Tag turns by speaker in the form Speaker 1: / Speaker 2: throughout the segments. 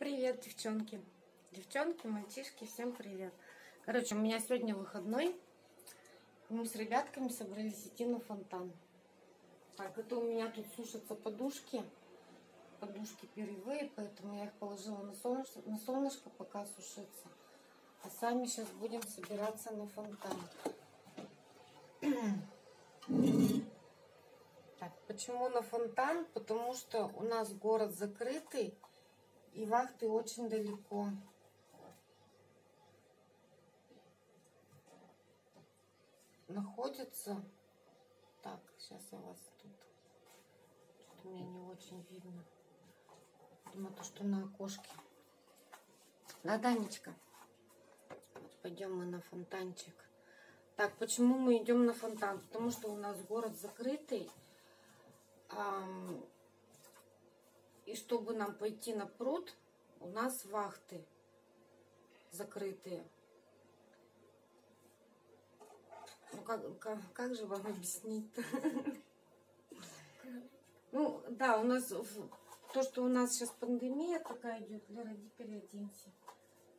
Speaker 1: Привет, девчонки. Девчонки, мальчишки, всем привет. Короче, у меня сегодня выходной. Мы с ребятками собрались идти на фонтан. Так, это у меня тут сушатся подушки. Подушки перьевые, поэтому я их положила на солнышко, на солнышко пока сушится. А сами сейчас будем собираться на фонтан. Так, почему на фонтан? Потому что у нас город закрытый, и вахты очень далеко. Находится... Так, сейчас я вас тут... Что-то меня не очень видно. Думаю, то, что на окошке. Да, Данечка? Вот пойдем мы на фонтанчик. Так, почему мы идем на фонтан? Потому что у нас город закрытый. И чтобы нам пойти на пруд, у нас вахты закрытые. Ну, как, как, как же вам объяснить-то? Ну, да, у нас то, что у нас сейчас пандемия такая идет, Лера, иди переоденься.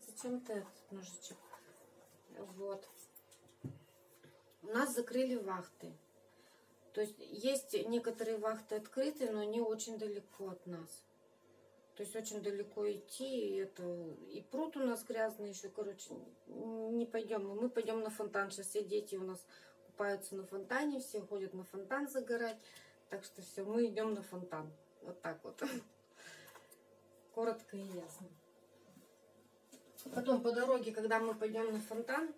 Speaker 1: Зачем ты этот ножичек? Вот. У нас закрыли вахты. То есть есть некоторые вахты открыты, но они очень далеко от нас. То есть очень далеко идти, и это и пруд у нас грязный еще, короче, не пойдем. Мы пойдем на фонтан. Сейчас все дети у нас купаются на фонтане, все ходят на фонтан загорать. Так что все, мы идем на фонтан. Вот так вот. Коротко и ясно. Потом по дороге, когда мы пойдем на фонтан,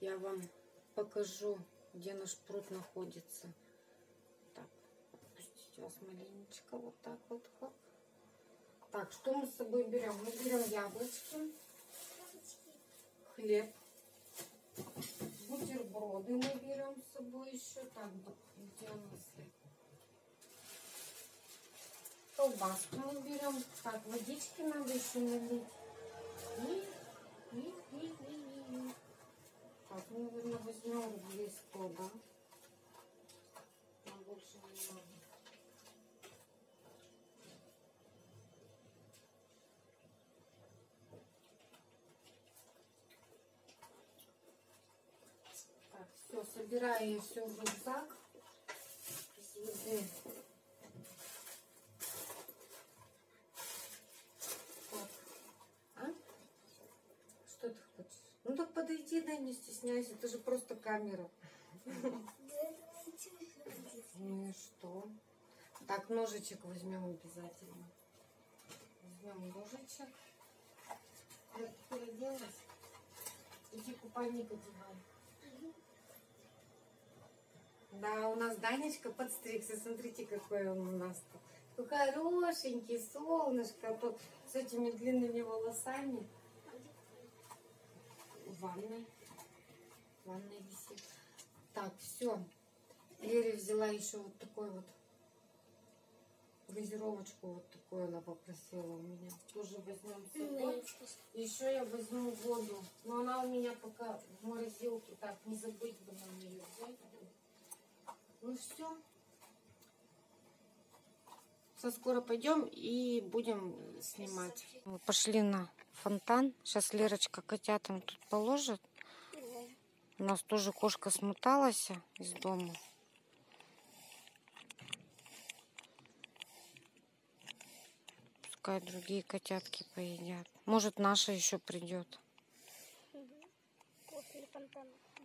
Speaker 1: я вам покажу, где наш пруд находится. Так, опустить вас маленечко, вот так вот. Хоп. Так, что мы с собой берем? Мы берем яблочки, хлеб, бутерброды мы берем с собой еще. Так, где у нас колбаску мы берем. Так, водички надо еще налить. И, и, и. Так, ну, наверное, возьмем рублей 100, да? Нам больше не надо. Так, все, собираю все в рюкзак из Ну так подойди, да, не стесняйся, это же просто камера. Ну и что? Так, ножичек возьмем обязательно. Возьмем ножичек. Я переоделась. Иди купальник одевай. Да, у нас Данечка подстригся. Смотрите, какой он у нас. Такой хорошенький, солнышко. А тут с этими длинными волосами ванной. Ванной висит. Так, все. Лере взяла еще вот такой вот газировочку вот такую она попросила у меня. Тоже возьмем с собой. Еще я возьму воду. Но она у меня пока в морозилке. Так, не забыть бы нам ее взять. Ну все. Все, скоро пойдем и будем снимать. Мы пошли на фонтан. Сейчас Лерочка котятам тут положит. У нас тоже кошка смуталась из дома. Пускай другие котятки поедят. Может, наша еще придет.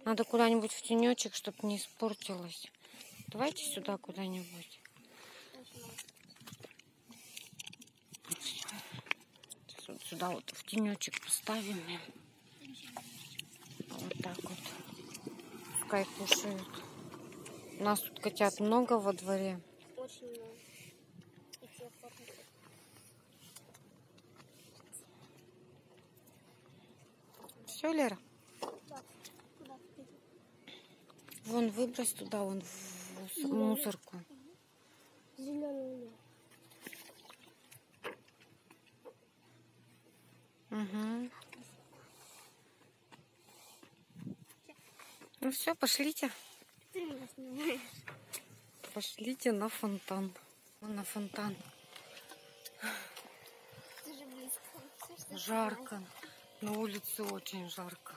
Speaker 1: Надо куда-нибудь в тенечек, чтобы не испортилась. Давайте сюда куда-нибудь. вот сюда вот в тенечек поставим. Вот так вот. Пускай кушают. У нас тут котят много во дворе.
Speaker 2: Очень много.
Speaker 1: Все, Лера? Вон выбрось туда, вон в мусорку. Угу. Ну все, пошлите. Пошлите на фонтан. На фонтан. Жарко. На улице очень жарко.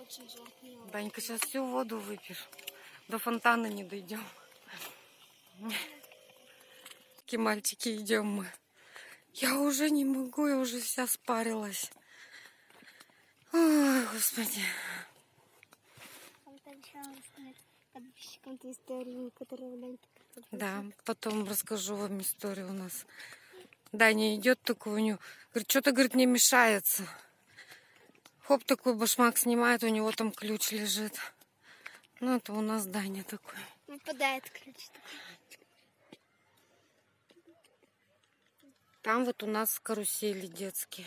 Speaker 2: Очень жарко.
Speaker 1: Данька, сейчас всю воду выпьешь. До фонтана не дойдем. Такие мальчики идем мы. Я уже не могу, я уже вся спарилась. Ой, господи. Да, потом расскажу вам историю у нас. Даня идет такой у него, говорит, что-то, говорит, не мешается. Хоп, такой башмак снимает, у него там ключ лежит. Ну, это у нас Даня такой.
Speaker 2: Выпадает ключ.
Speaker 1: Там вот у нас карусели детские.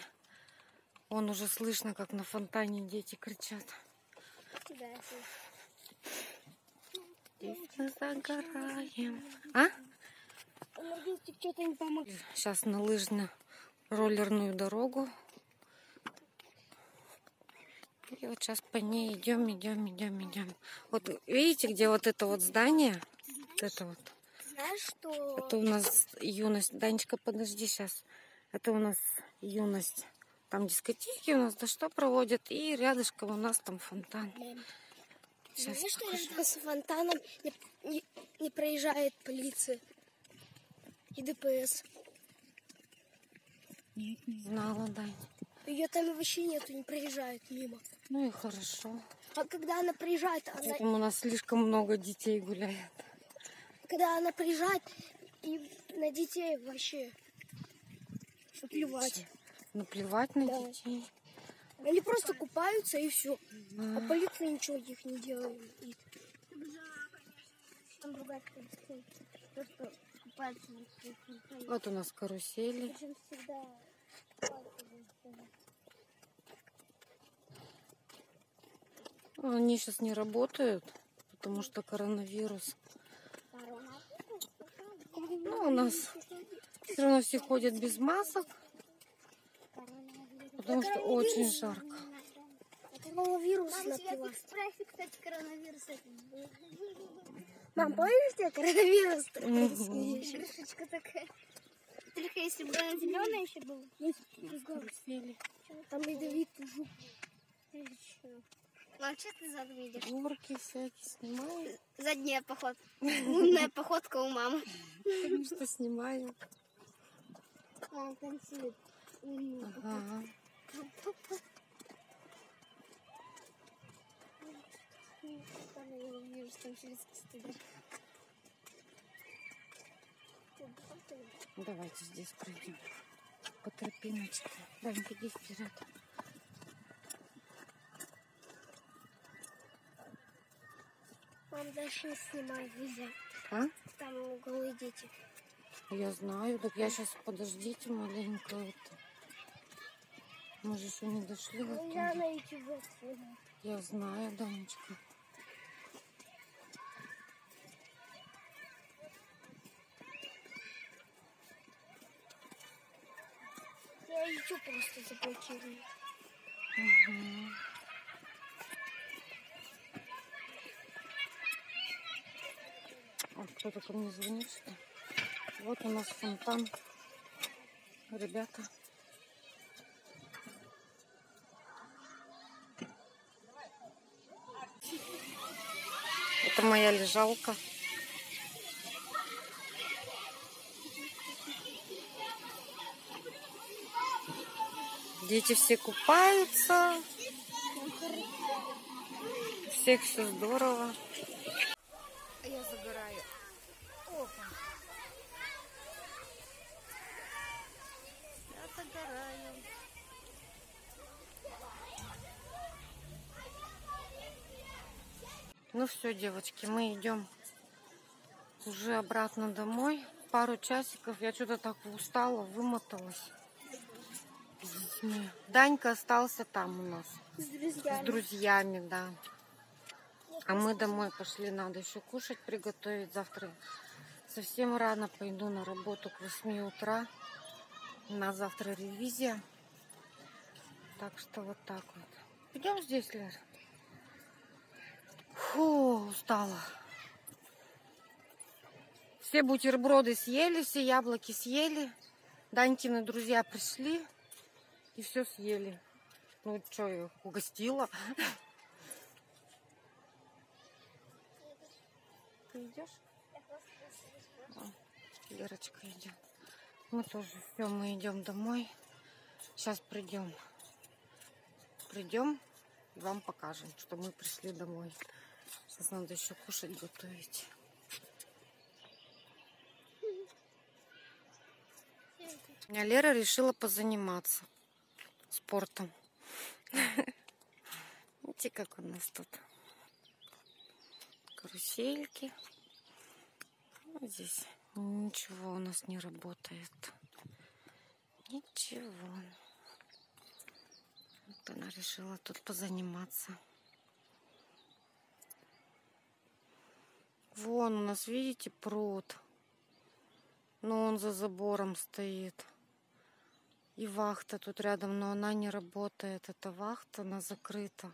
Speaker 1: Вон уже слышно, как на фонтане дети кричат.
Speaker 2: Да, слышу.
Speaker 1: Песня загораем. А? Сейчас на лыжно-роллерную дорогу. И вот сейчас по ней идем, идем, идем, идем. Вот видите, где вот это вот здание? Вот это вот.
Speaker 2: Знаешь, что...
Speaker 1: Это у нас юность. Данечка, подожди сейчас. Это у нас юность. Там дискотеки у нас, да что проводят. И рядышком у нас там фонтан. Сейчас
Speaker 2: Знаешь, что
Speaker 1: покажу.
Speaker 2: рядом с фонтаном не, не- не проезжает полиция и ДПС.
Speaker 1: Нет, не знала, Дань.
Speaker 2: Ее там вообще нету, не проезжает мимо.
Speaker 1: Ну и хорошо.
Speaker 2: А когда она приезжает, она,
Speaker 1: Поэтому у нас слишком много детей гуляет.
Speaker 2: Когда она приезжает, и на детей вообще плевать.
Speaker 1: Наплевать на
Speaker 2: Да.
Speaker 1: детей.
Speaker 2: Они просто купаются и все.
Speaker 1: Да.
Speaker 2: А полиция ничего их не делает. И- Там другая.
Speaker 1: Вот у нас карусели.
Speaker 2: Причем всегда.
Speaker 1: Ну, Они сейчас не работают, потому что коронавирус. У нас все равно все ходят без масок, потому что очень жарко.
Speaker 2: Коронавирус
Speaker 3: кстати, коронавирус.
Speaker 2: Мам, помнишь, тебе коронавирус?
Speaker 3: Крышечка такая. Только если бы она зеленая еще была.
Speaker 2: Там ядовитый жук.
Speaker 3: Что ты задом едешь?
Speaker 1: горки всякие снимаю.
Speaker 3: Задняя походка. Лунная походка у мамы.
Speaker 1: Конечно, снимаю.
Speaker 3: Мама танцует.
Speaker 1: Ага.
Speaker 3: Там через.
Speaker 1: Давайте здесь пройдем. По тропиночке. Данька, иди вперед.
Speaker 2: Дальше не снимай, нельзя.
Speaker 1: А?
Speaker 2: Там голые дети.
Speaker 1: Я знаю, так я сейчас подождите маленько. Это. Мы же еще не дошли.
Speaker 2: Нельзя
Speaker 1: туда.
Speaker 2: на YouTube снимать.
Speaker 1: Я знаю, Данечка.
Speaker 2: Я YouTube просто заблокирую.
Speaker 1: Мгм. Кто-то ко мне звонит? Вот у нас фонтан. Ребята. Это моя лежалка. Дети все купаются. Всех все здорово. А я загораю. Опа. Я загораю. Ну все, девочки, мы идем уже обратно домой. Пару часиков. Я что-то так устала, вымоталась. С. Данька остался там у нас.
Speaker 2: С
Speaker 1: С
Speaker 2: друзьями.
Speaker 1: друзьями, да. А мы домой пошли, надо еще кушать приготовить. Завтра совсем рано пойду на работу к 8 утра. У нас завтра ревизия. Так что вот так вот. Идем здесь, Лер. Фу, устала. Все бутерброды съели, все яблоки съели. Данькины друзья пришли и все съели. Ну, что, я их угостила. Ты идешь? А, Лерочка идет. Мы тоже все, мы идем домой. Сейчас придем. Придем и вам покажем, что мы пришли домой. Сейчас надо еще кушать готовить. У меня Лера решила позаниматься спортом. Видите, как у нас тут карусельки. Здесь ничего у нас не работает. Ничего. Вот она решила тут позаниматься. Вон у нас, видите, пруд. Но он за забором стоит. И вахта тут рядом, но она не работает. Эта вахта, она закрыта.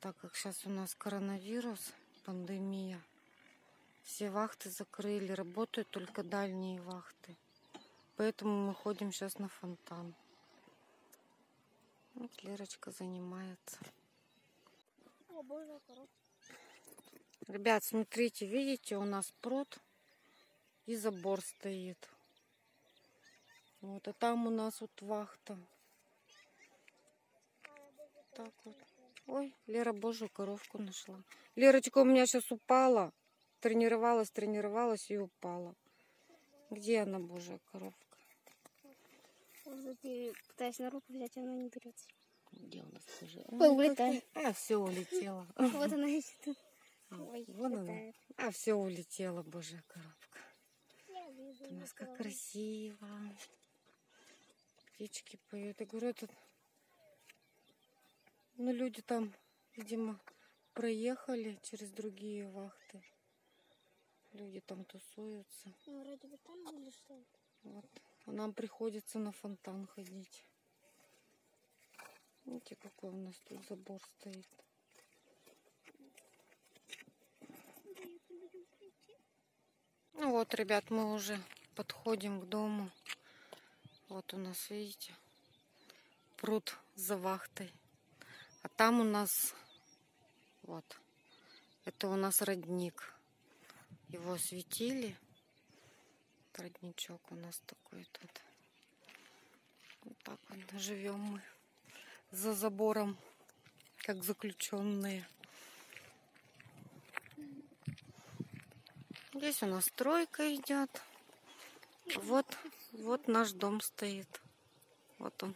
Speaker 1: Так как сейчас у нас коронавирус, пандемия. Все вахты закрыли, работают только дальние вахты. Поэтому мы ходим сейчас на фонтан. Вот Лерочка занимается.
Speaker 3: О, боже.
Speaker 1: Ребят, смотрите, видите, у нас пруд и забор стоит. Вот, а там у нас вот вахта. Так вот. Ой, Лера божью коровку нашла. Лерочка у меня сейчас упала. Тренировалась, тренировалась и упала. Где она, божья коровка?
Speaker 3: Ты пытаешься на руку взять, она не берется.
Speaker 1: Где у нас?
Speaker 3: Ой, улетает.
Speaker 1: А, все улетела.
Speaker 3: Вот она и тут. Ой,
Speaker 1: Вон она. А, все улетела, божья коровка.
Speaker 3: Я вижу.
Speaker 1: У нас как красиво. Птички поют. Я говорю, этот... Ну, люди там, видимо, проехали через другие вахты. Люди там тусуются.
Speaker 3: Ну, вроде бы там были что?
Speaker 1: Вот. А нам приходится на фонтан ходить. Видите, какой у нас тут забор стоит. Ну вот, ребят, мы уже подходим к дому. Вот у нас, видите, пруд за вахтой. А там у нас, вот, это у нас родник. Его осветили. Родничок у нас такой тут. Вот так вот живем мы за забором, как заключенные. Здесь у нас стройка идет. Вот, вот наш дом стоит. Вот он.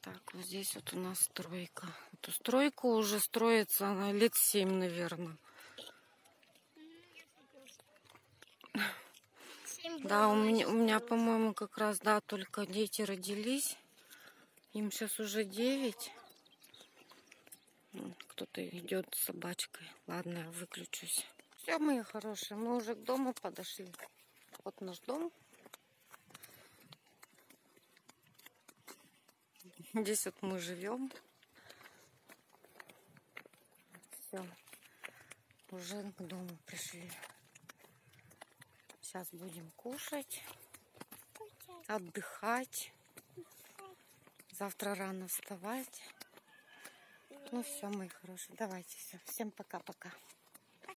Speaker 1: Так, вот здесь вот у нас стройка. Эту стройку уже строится она лет семь, наверное. Да, у меня, у меня, по-моему, как раз, да, только дети родились. Им сейчас уже девять. Кто-то идет с собачкой. Ладно, выключусь. Все, мои хорошие, мы уже к дому подошли. Вот наш дом. Здесь вот мы живем. Все. Уже к дому пришли. Сейчас будем кушать, отдыхать. Завтра рано вставать. Ну все, мои хорошие, давайте все. Всем пока-пока.